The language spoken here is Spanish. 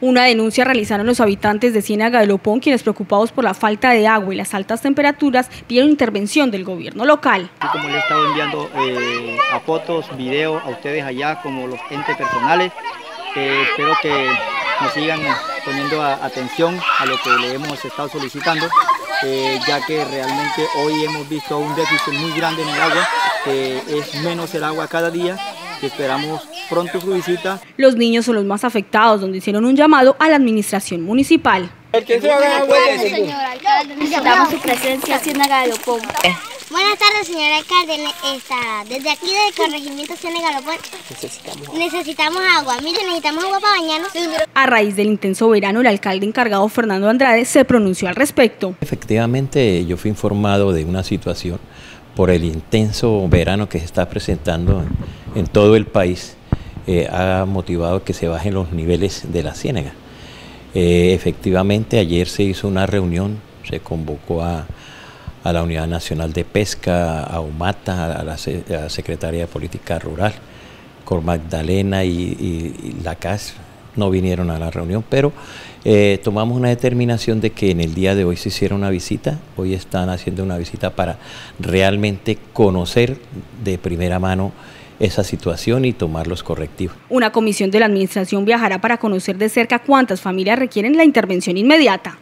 Una denuncia realizaron los habitantes de Ciénaga de Lopón, quienes preocupados por la falta de agua y las altas temperaturas pidieron intervención del gobierno local. como le he estado enviando eh, a fotos, videos a ustedes allá como los entes personales, eh, espero que nos sigan poniendo atención a lo que le hemos estado solicitando, eh, ya que realmente hoy hemos visto un déficit muy grande en el agua, que es menos el agua cada día esperamos pronto su visita. Los niños son los más afectados, donde hicieron un llamado a la administración municipal. Necesitamos su presencia Ciénaga de Lopón. Buenas tardes, señora alcalde. desde aquí del corregimiento Ciénaga Lopón necesitamos, necesitamos agua. Mire, necesitamos agua para bañarnos. A raíz del intenso verano, el alcalde encargado Fernando Andrade se pronunció al respecto. Efectivamente, yo fui informado de una situación por el intenso verano que se está presentando en, todo el país, eh, ha motivado que se bajen los niveles de la ciénaga. Eh, efectivamente, ayer se hizo una reunión, se convocó a, la Unidad Nacional de Pesca, a UMATA, a la, Secretaría de Política Rural, con Magdalena y, y la CAS, no vinieron a la reunión, pero eh, tomamos una determinación de que en el día de hoy se hiciera una visita, hoy están haciendo una visita para realmente conocer de primera mano esa situación y tomar los correctivos. Una comisión de la administración viajará para conocer de cerca cuántas familias requieren la intervención inmediata.